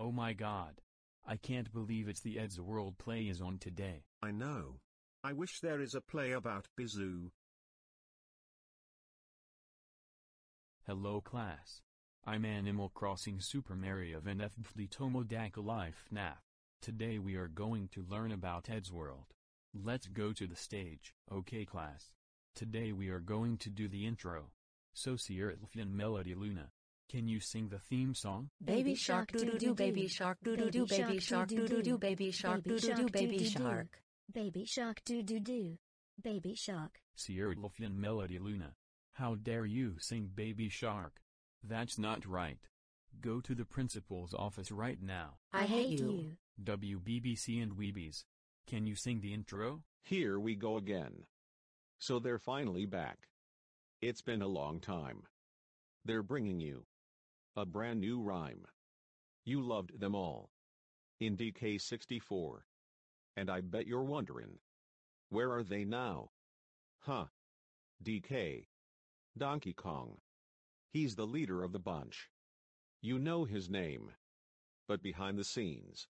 Oh my god. I can't believe it's the Ed's World play is on today. I know. I wish there is a play about Bizoo. Hello class. I'm Animal Crossing Super Mario and Tomodachi Life FNAF. Today we are going to learn about Ed's World. Let's go to the stage. Okay class. Today we are going to do the intro. So Sierra Melody Luna. Can you sing the theme song? Baby shark doo doo doo baby shark doo doo doo baby shark doo doo doo baby shark doo doo doo baby shark Baby shark doo doo doo. Baby shark. Sierra Melody Luna. How dare you sing Baby Shark? That's not right. Go to the principal's office right now. I hate you. WBBC and Weebies. Can you sing the intro? Here we go again. So they're finally back. It's been a long time. They're bringing you a brand new rhyme. You loved them all. In DK64. And I bet you're wondering. Where are they now? Huh. DK. Donkey Kong. He's the leader of the bunch. You know his name. But behind the scenes.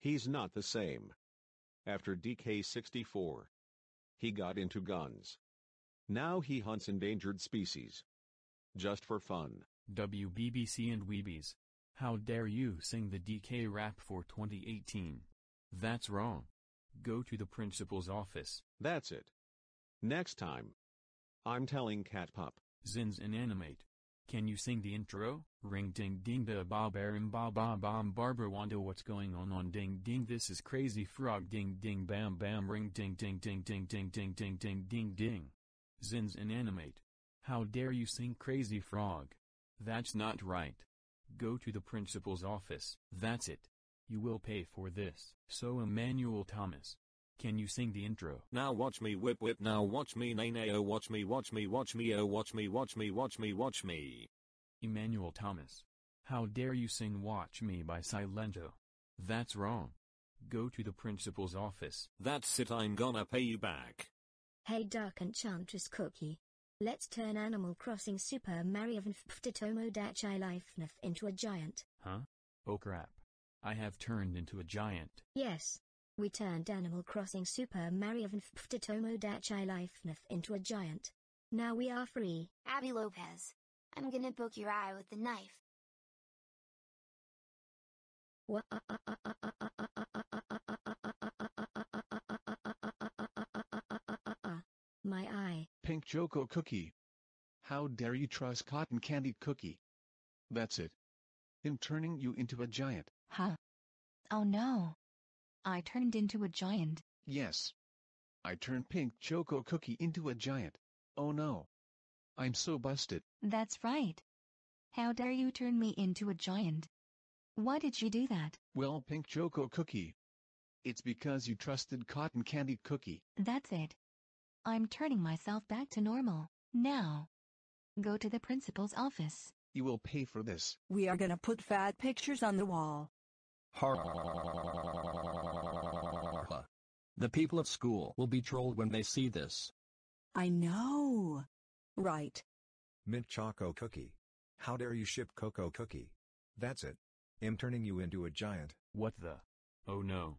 He's not the same. After DK64. He got into guns. Now he hunts endangered species. Just for fun. WBBC and Weebies. How dare you sing the DK rap for 2018? That's wrong. Go to the principal's office. That's it. Next time. I'm telling Cat Pup. Zins Inanimate. Can you sing the intro? Ring ding ding da ba barim ba ba bam Barbara Wanda what's going on on ding ding this is crazy frog ding ding bam bam ring ding ding ding ding ding ding ding ding ding ding. Zins Inanimate. How dare you sing crazy frog? That's not right. Go to the principal's office. That's it. You will pay for this. So Emmanuel Thomas. Can you sing the intro? Now watch me whip whip now watch me nay nay oh watch me watch me watch me oh watch me watch me watch me watch me. Emmanuel Thomas. How dare you sing Watch Me by Silento? That's wrong. Go to the principal's office. That's it I'm gonna pay you back. Hey Dark Enchantress Cookie. Let's turn Animal Crossing Super Mario Tomodachi Life FNAF into a giant. Huh? Oh crap. I have turned into a giant. Yes. We turned Animal Crossing Super Mario Tomodachi Life FNAF into a giant. Now we are free. Abby Lopez. I'm gonna poke your eye with the knife. Wha- My eye. Pink Choco Cookie. How dare you trust Cotton Candy Cookie? That's it. I'm turning you into a giant. Huh? Oh no. I turned into a giant. Yes. I turned Pink Choco Cookie into a giant. Oh no. I'm so busted. That's right. How dare you turn me into a giant? Why did you do that? Well, Pink Choco Cookie. It's because you trusted Cotton Candy Cookie. That's it. I'm turning myself back to normal. Now. Go to the principal's office. You will pay for this. We are gonna put fat pictures on the wall. The people of school will be trolled when they see this. I know. Right. Mint Choco Cookie. How dare you ship Cocoa Cookie? That's it. I'm turning you into a giant. What the? Oh no.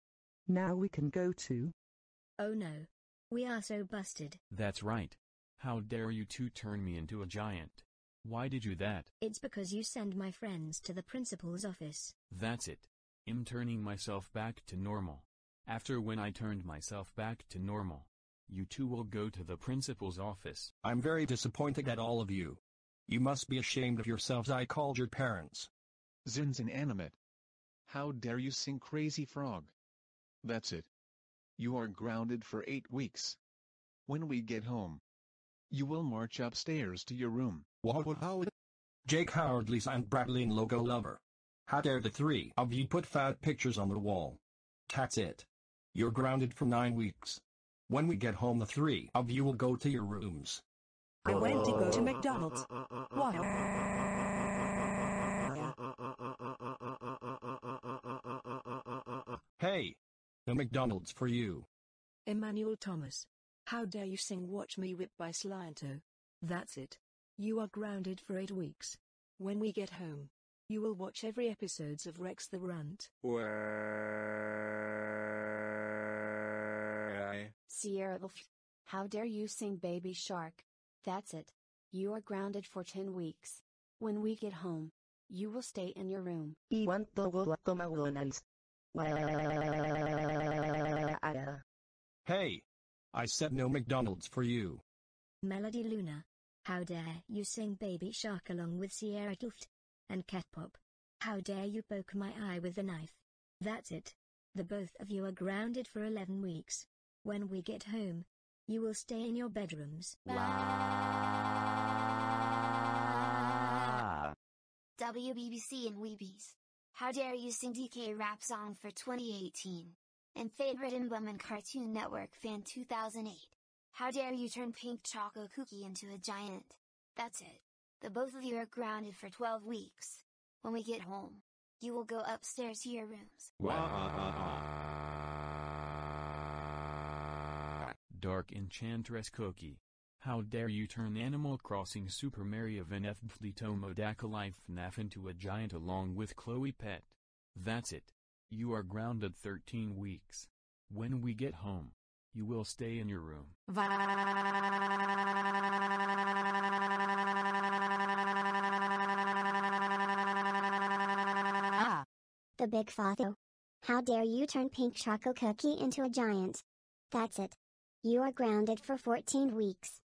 Now we can go to. Oh no. We are so busted. That's right. How dare you two turn me into a giant? Why did you that? It's because you send my friends to the principal's office. That's it. I'm turning myself back to normal. After when I turned myself back to normal, you two will go to the principal's office. I'm very disappointed at all of you. You must be ashamed of yourselves I called your parents. Zins inanimate. How dare you sing Crazy Frog? That's it. You are grounded for eight weeks. When we get home, you will march upstairs to your room. Wow, wow. Jake Howard, Lisa and Bradley and Logo Lover. How dare the three of you put fat pictures on the wall? That's it. You're grounded for nine weeks. When we get home the three of you will go to your rooms. I went to go to McDonald's. Why? Hey! The McDonald's for you. Emmanuel Thomas. How dare you sing Watch Me Whip by Silento? That's it. You are grounded for eight weeks. When we get home, you will watch every episodes of Rex the Runt. Sierra Wolf. How dare you sing Baby Shark? That's it. You are grounded for 10 weeks. When we get home, you will stay in your room. Iwan Togo McDonald's. Hey! I said no McDonald's for you. Melody Luna. How dare you sing Baby Shark along with Sierra Luft and Cat Pop? How dare you poke my eye with a knife? That's it. The both of you are grounded for 11 weeks. When we get home, you will stay in your bedrooms. WBBC and Weebies. How dare you sing DK rap song for 2018? And favorite emblem and Cartoon Network fan 2008. How dare you turn Pink Choco Cookie into a giant? That's it. The both of you are grounded for 12 weeks. When we get home, you will go upstairs to your rooms. Dark Enchantress Cookie. How dare you turn Animal Crossing Super Mario Van F. Life FNAF into a giant along with Chloe Pet. That's it. You are grounded 13 weeks. When we get home, you will stay in your room. Ah. The Big Fatho. How dare you turn Pink Choco Cookie into a giant? That's it. You are grounded for 14 weeks.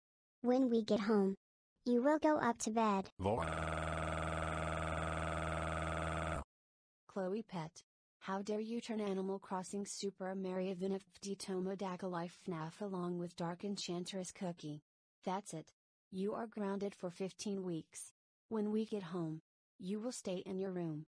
When we get home, you will go up to bed. Chloe Pet. How dare you turn Animal Crossing Super Mario Vnfd Tomodachi Life FNAF along with Dark Enchantress Cookie. That's it. You are grounded for 15 weeks. When we get home, you will stay in your room.